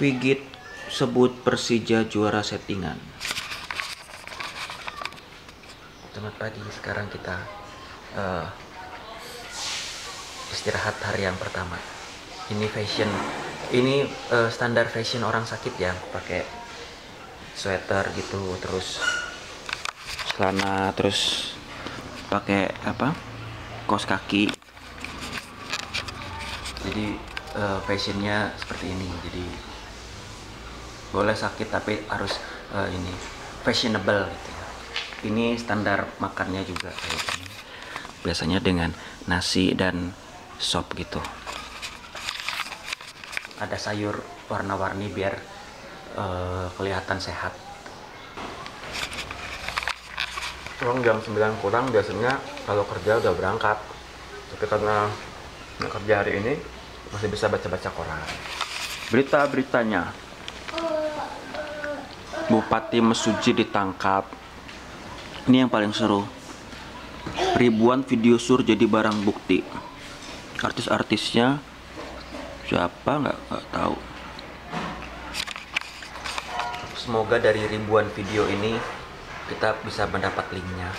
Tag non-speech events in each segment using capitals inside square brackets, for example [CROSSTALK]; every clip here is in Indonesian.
Vigit sebut Persija juara settingan. Selamat pagi, sekarang kita eh, istirahat hari yang pertama. Ini fashion, ini eh, standar fashion orang sakit ya, pakai sweater gitu, terus celana, terus pakai apa? Kos kaki. Jadi eh, fashionnya seperti ini. Jadi boleh sakit tapi harus eh, ini fashionable gitu ya. Ini standar makannya juga kayak gini. Biasanya dengan nasi dan sop gitu. Ada sayur warna-warni biar eh, kelihatan sehat. Orang jam 9 kurang biasanya kalau kerja udah berangkat. Tapi karena kerja hari ini masih bisa baca-baca koran. Berita-beritanya. Bupati Mesuji ditangkap. Ini yang paling seru. Ribuan video sur jadi barang bukti. Artis-artisnya siapa nggak nggak tahu. Semoga dari ribuan video ini kita bisa mendapat linknya.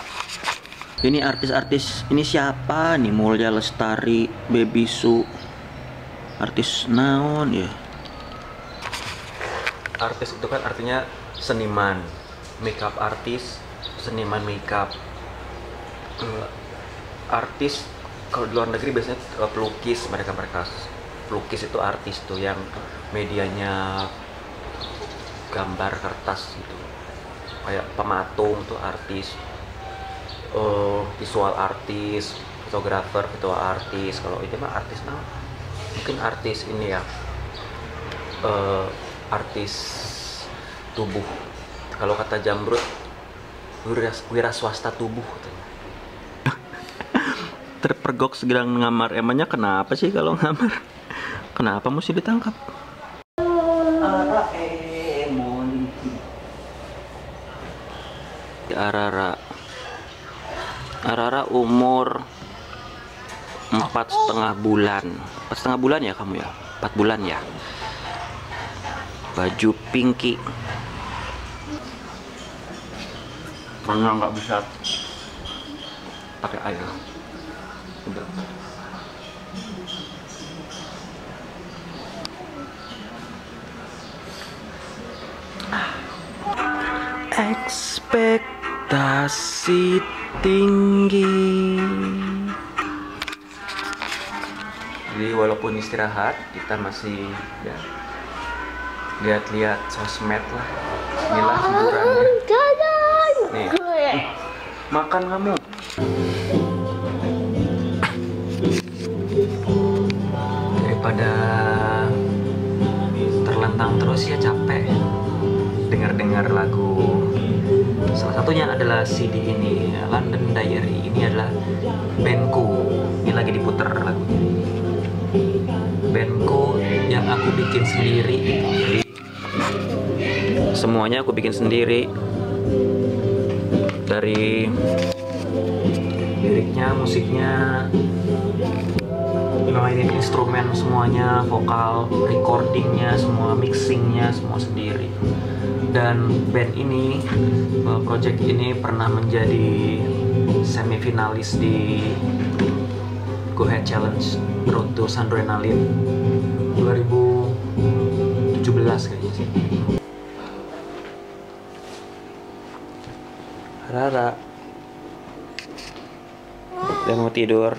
Ini artis-artis ini siapa nih? Mulya Lestari, Baby Su, artis naon ya? artis itu kan artinya seniman makeup artis seniman makeup. Eh, artis kalau di luar negeri biasanya eh, pelukis mereka mereka pelukis itu artis tuh yang medianya gambar kertas gitu. Kayak pematung tuh artis. Eh, visual artis fotografer visual artis. Kalau ini mah artis nah mungkin artis ini ya. Eh, artis tubuh. Kalau kata Jamrut wira, swasta tubuh [LAUGHS] terpergok segera ngamar. Emangnya kenapa sih kalau ngamar? Kenapa mesti ditangkap? Arara. Arara umur empat setengah bulan. Empat setengah bulan ya kamu ya? Empat bulan ya? Baju pinky Karena nggak bisa pakai air. Udah. Ekspektasi tinggi. Jadi walaupun istirahat kita masih ya lihat-lihat sosmed lah. Inilah hiburannya makan kamu. Daripada terlentang terus ya capek. Dengar-dengar lagu. Salah satunya adalah CD ini. London Diary. Ini adalah bandku. Ini lagi diputer lagunya. Bandku yang aku bikin sendiri. Semuanya aku bikin sendiri dari liriknya musiknya mainin instrumen semuanya vokal recordingnya semua mixingnya semua sendiri. Dan band ini eh, project ini pernah menjadi semifinalis di Go Ahead Challenge Road to Sandrenalin 2017 kayaknya sih Rara. Udah mau tidur.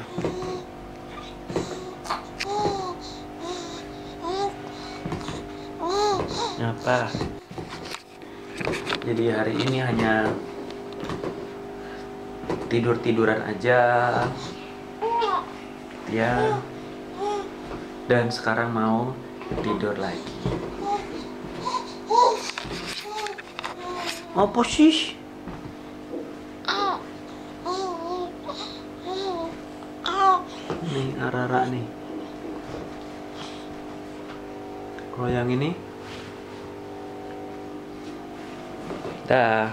Apa jadi hari ini hanya tidur tiduran aja. Ya. Dan sekarang mau tidur lagi. Apa sih nih arara nih. Kalau yang ini? Dah